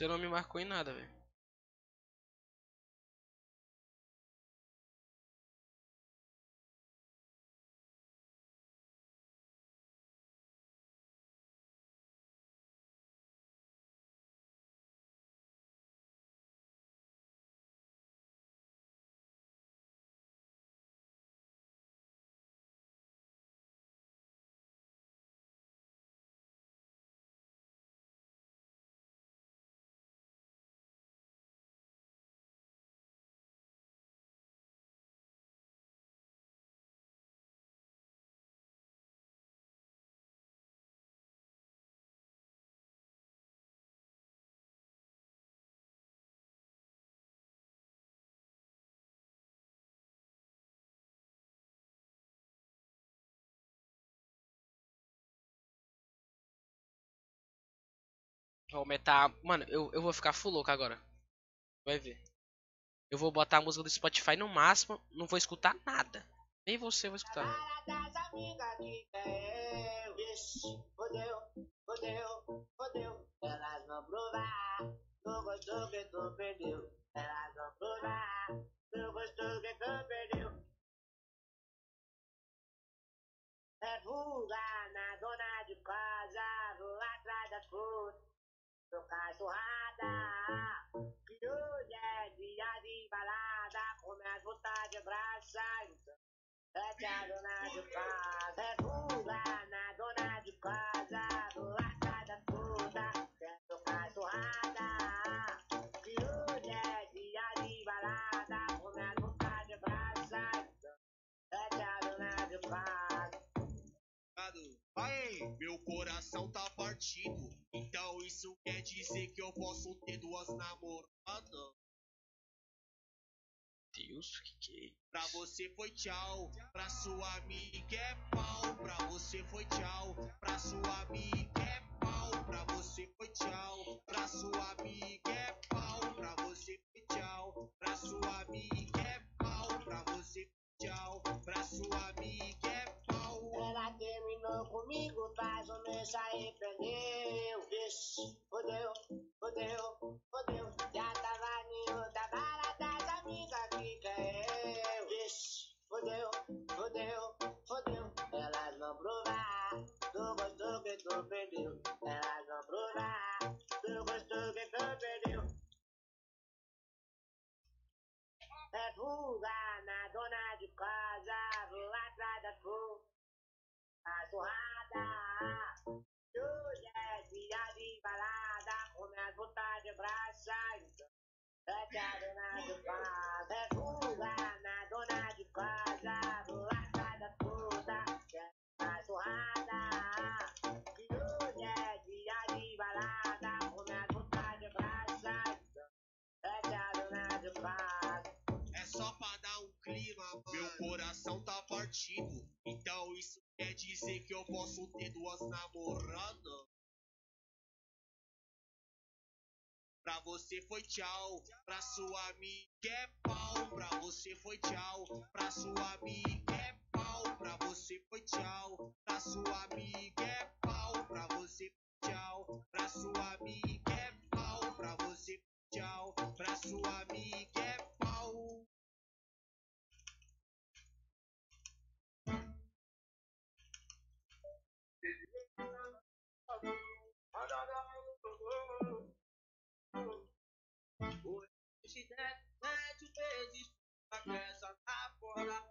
Você não me marcou em nada, velho. Vou aumentar. Mano, eu, eu vou ficar full louco agora. Vai ver. Eu vou botar a música do Spotify no máximo. Não vou escutar nada. Nem você vai escutar. É fuga na dona de casa, vou atrás das frutas, tô cachorrada. Que hoje é dia de balada, botar de graça, então. É que a dona de casa é fuga na dona de casa, Aê, meu coração tá partido. Então isso quer dizer que eu posso ter duas namoradas. Deus, que que é Pra você foi tchau, pra sua amiga é pau. Pra você foi tchau, pra sua amiga é pau. Pra você foi tchau, pra sua amiga é pau. Pra você foi tchau, pra sua amiga é pau. Pra você foi tchau, pra sua amiga comigo, faz um mês aí perdeu. Vixe, fodeu, fodeu, fodeu. Já tava em outra balada, as amigas que eu. Vixe, fodeu, fodeu, fodeu. Elas vão provar, tu gostou que tu perdeu. Elas vão provar, tu gostou que tu perdeu. É fuga na dona Hoje é dia de balada, começa a botar de graça. Então, é que a dona de casa é fuga na dona de casa, vou atrás da puta, que é hoje é dia de balada, começa a botar de graça. Então, é a dona de casa. É só pra dar um clima, meu coração tá partido. Então isso dizer que eu posso ter duas namoradas. Pra você foi tchau, pra sua amiga é pau. Pra você foi tchau, pra sua amiga é pau. Pra você foi tchau, pra sua amiga é pau. Pra você foi tchau, pra sua amiga é pau. Pra você foi tchau, pra sua amiga é pau. Hoje dete o beijo, a peça tá fora.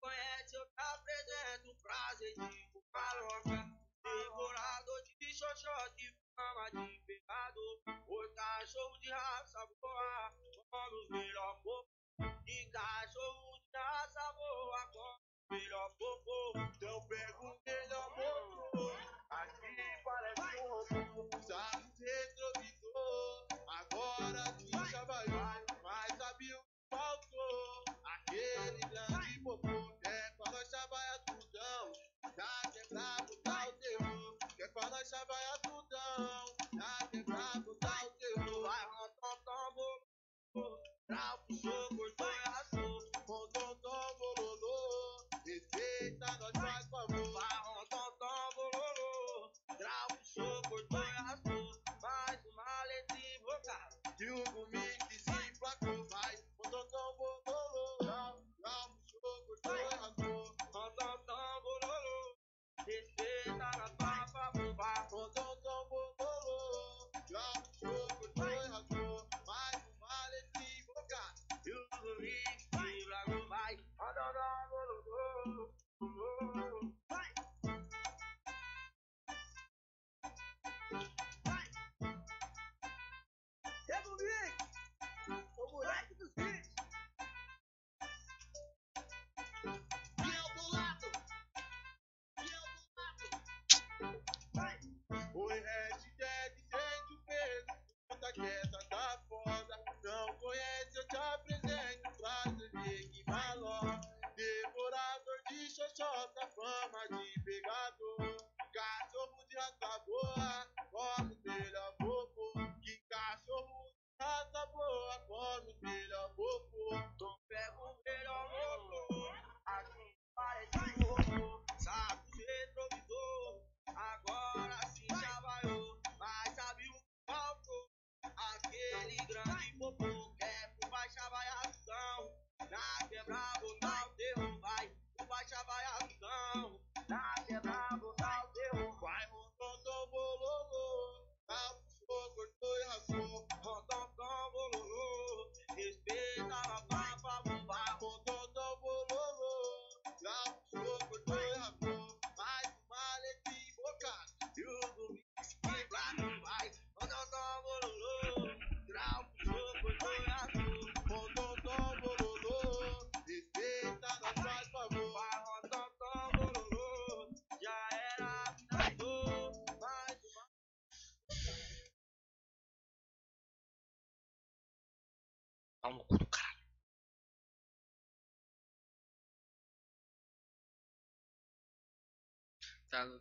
Conhece, eu te apresento o prazer de farofa. Devorador de xoxote, fama de pecado. O cachorro de raça boa, come os melhor povo. De cachorro de raça boa, come os melhor povo. Então pega o melhor povo. Aqui parece um robô, sabe retrovisor hora que o Javaí mais abriu, faltou aquele grande popô. Quer com a nós Javaí é tudão, já quebrar, botar o terror. É quer com a nós Javaí é tudão, já quebrar, botar o terror. Vai rotom, tombo, trau, puxou, cortou e assou. Rotom, tombo, lolô, respeita nós.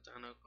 Chanakya